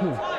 Yeah.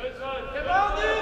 Good son, get out there!